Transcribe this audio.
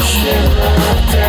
shiver down.